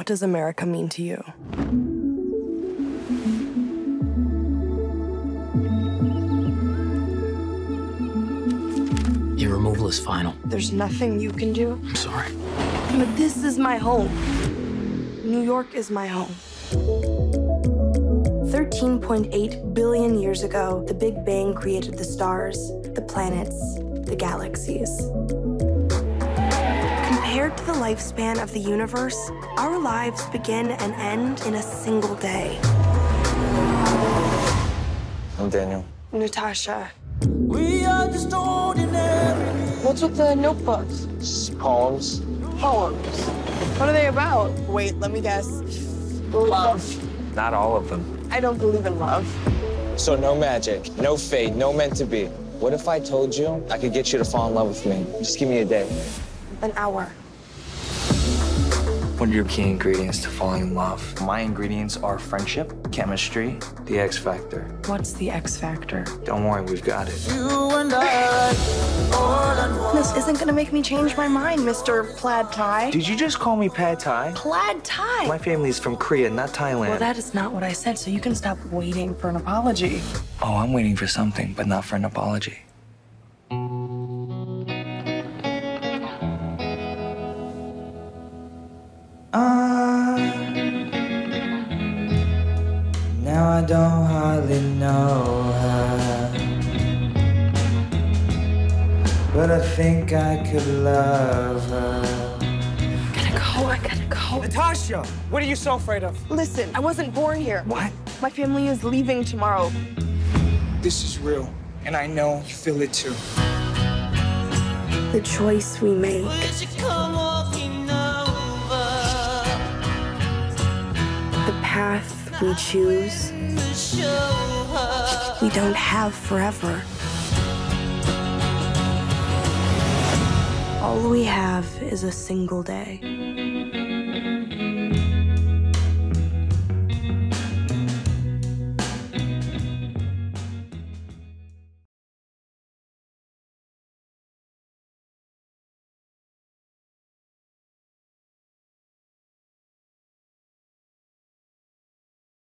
What does America mean to you? Your removal is final. There's nothing you can do. I'm sorry. But this is my home. New York is my home. 13.8 billion years ago, the Big Bang created the stars, the planets, the galaxies. Compared to the lifespan of the universe, our lives begin and end in a single day. I'm Daniel. Natasha, We are just ordinary. what's with the notebooks? Just poems. Poems. What are they about? Wait, let me guess. Love. Not all of them. I don't believe in love. So no magic, no fate, no meant to be. What if I told you I could get you to fall in love with me? Just give me a day. An hour. What are your key ingredients to falling in love? My ingredients are friendship, chemistry, The X Factor. What's the X factor? Don't worry, we've got it. You and I, more than one. This isn't gonna make me change my mind, Mr. Plaid Tie. Did you just call me Pad Thai? Plaid Tie. My family's from Korea, not Thailand. Well, that is not what I said, so you can stop waiting for an apology. Oh, I'm waiting for something, but not for an apology. I don't hardly know her. But I think I could love her. Gotta go, I gotta go. Natasha, what are you so afraid of? Listen, I wasn't born here. What? My family is leaving tomorrow. This is real, and I know you feel it too. The choice we make the path we choose, we don't have forever. All we have is a single day.